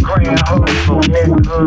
Grand hostful nigga.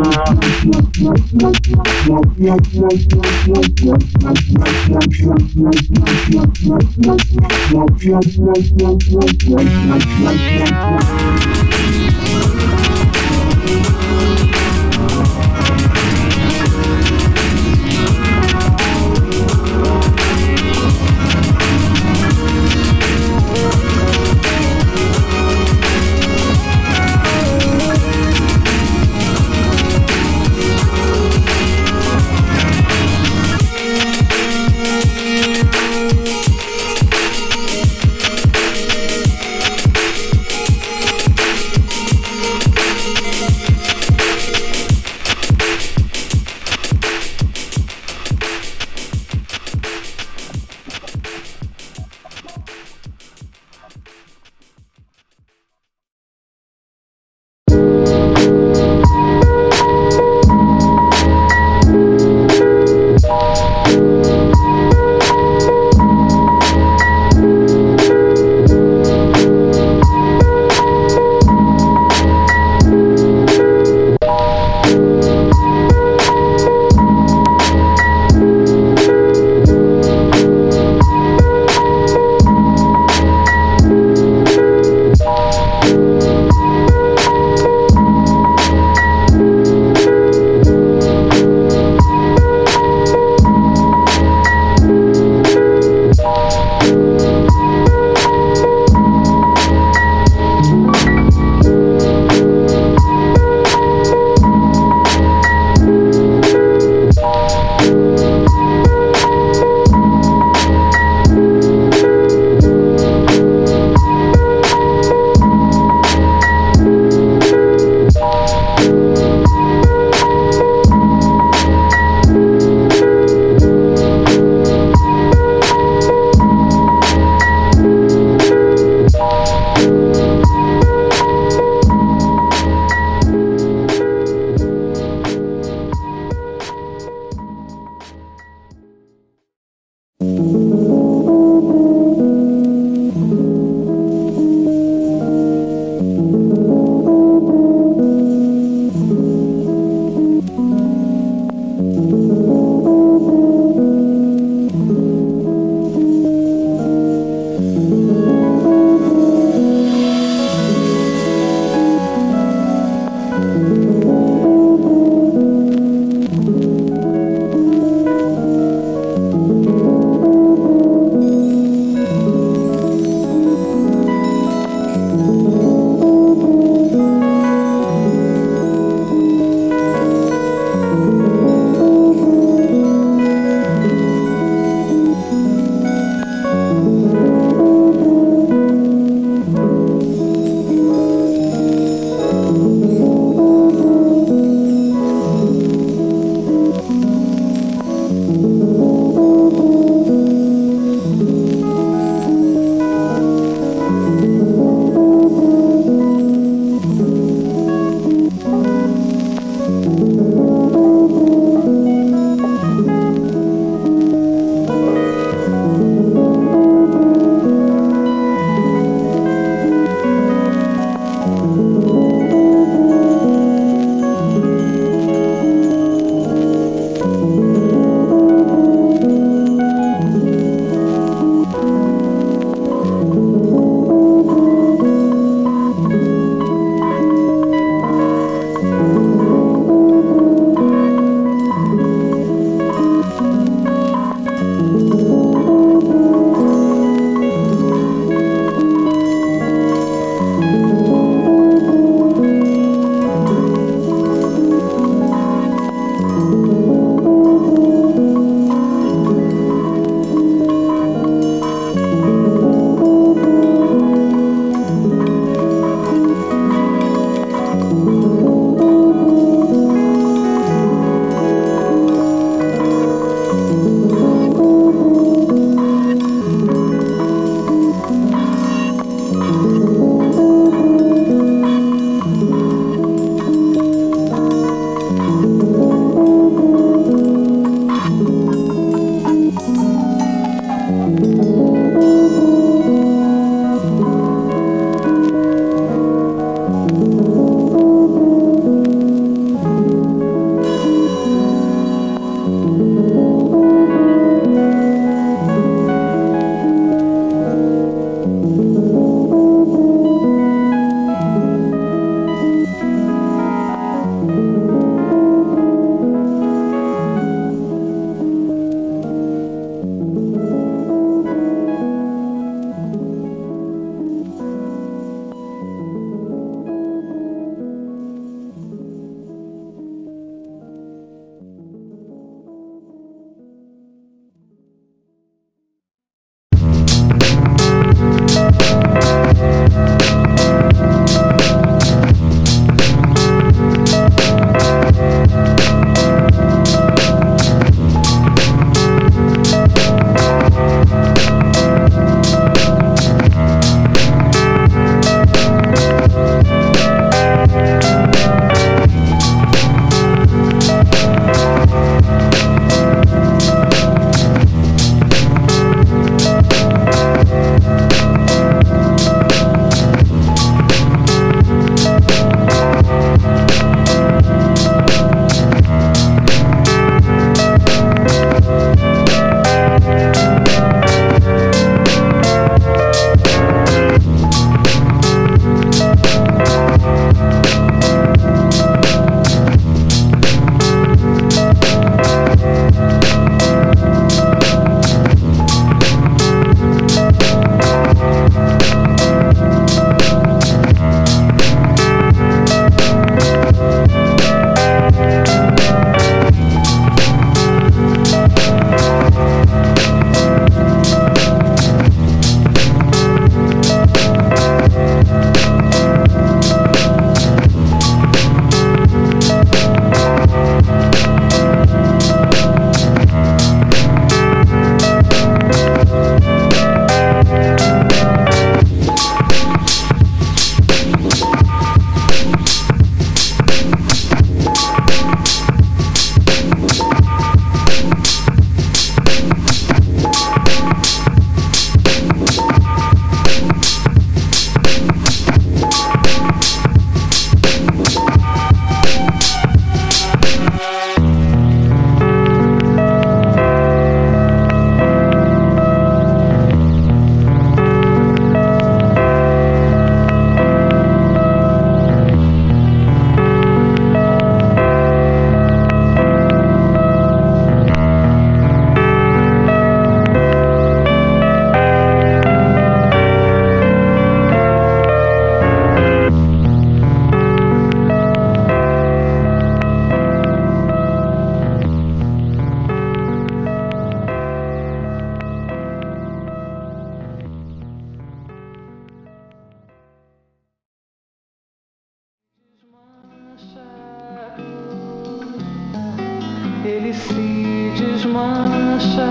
ele se desmancha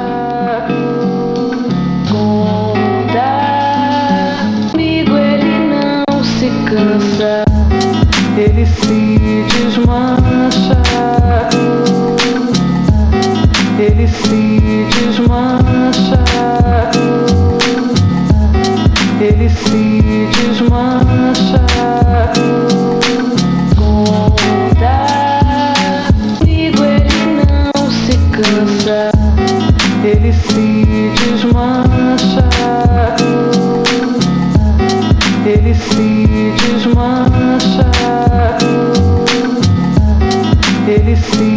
comigo ele não se cansa ele se desmancha. Ele se desmancha ele se desmancha. desmancha, ele se desmancha, ele se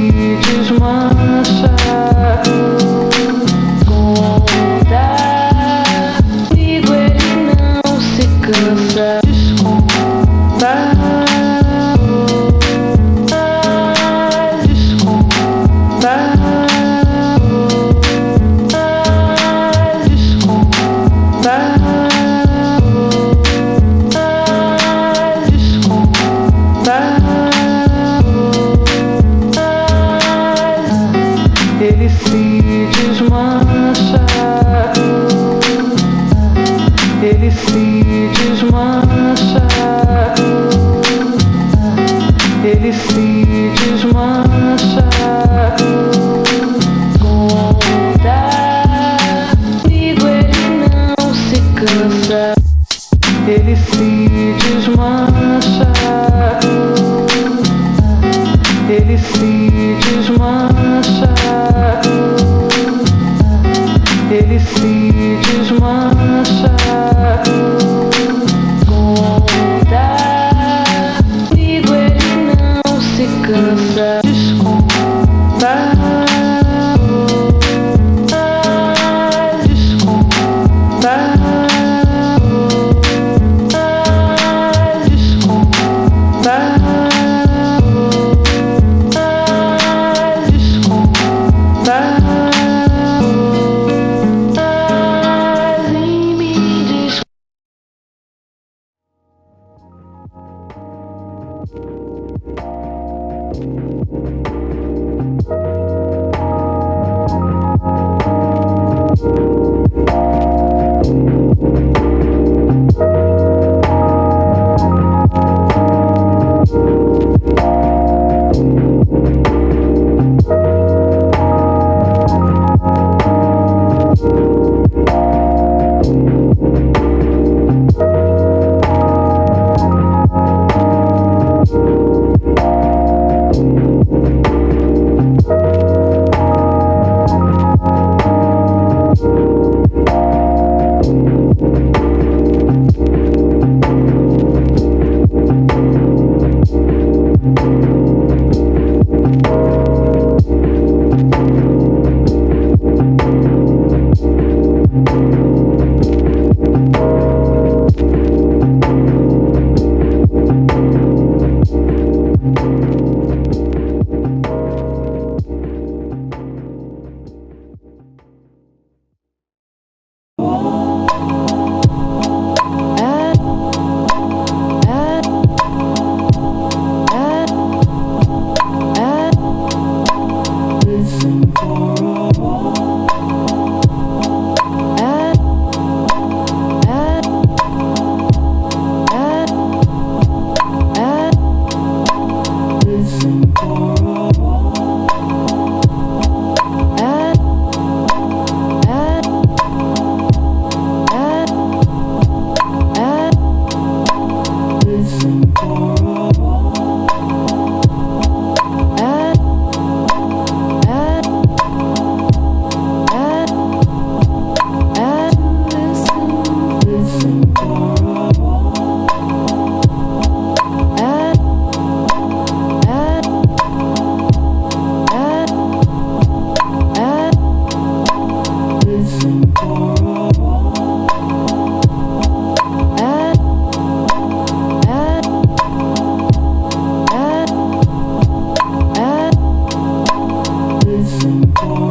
Oh.